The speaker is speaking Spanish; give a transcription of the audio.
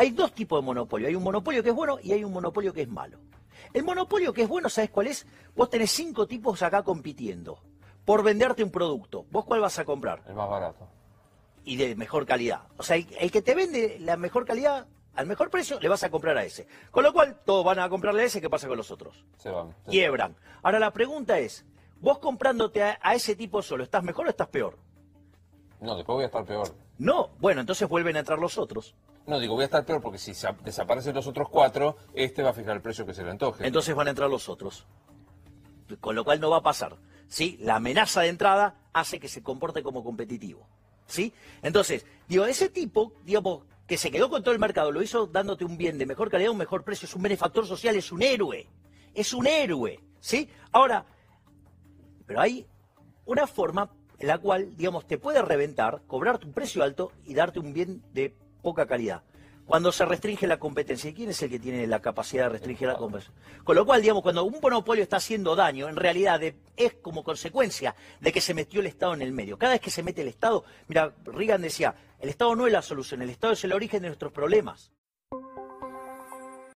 hay dos tipos de monopolio. Hay un monopolio que es bueno y hay un monopolio que es malo. El monopolio que es bueno, ¿sabes cuál es? Vos tenés cinco tipos acá compitiendo por venderte un producto. ¿Vos cuál vas a comprar? El más barato. Y de mejor calidad. O sea, el, el que te vende la mejor calidad al mejor precio, le vas a comprar a ese. Con lo cual, todos van a comprarle a ese, ¿qué pasa con los otros? Se van. se- Quiebran. Ahora la pregunta es, vos comprándote a, a ese tipo solo, ¿estás mejor o estás peor? No, después voy a estar peor. No, bueno, entonces vuelven a entrar los otros. No, digo, voy a estar peor porque si desaparecen los otros cuatro, este va a fijar el precio que se le antoje. Entonces van a entrar los otros. Con lo cual no va a pasar. ¿Sí? La amenaza de entrada hace que se comporte como competitivo. ¿Sí? Entonces, digo, ese tipo, digamos, que se quedó con todo el mercado, lo hizo dándote un bien de mejor calidad, un mejor precio, es un benefactor social, es un héroe. Es un héroe. ¿Sí? Ahora, pero hay una forma la cual, digamos, te puede reventar, cobrarte un precio alto y darte un bien de poca calidad. Cuando se restringe la competencia, ¿y quién es el que tiene la capacidad de restringir la competencia? Con lo cual, digamos, cuando un monopolio está haciendo daño, en realidad de- es como consecuencia de que se metió el Estado en el medio. Cada vez que se mete el Estado, mira, Reagan decía, el Estado no es la solución, el Estado es el origen de nuestros problemas.